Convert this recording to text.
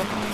welcome.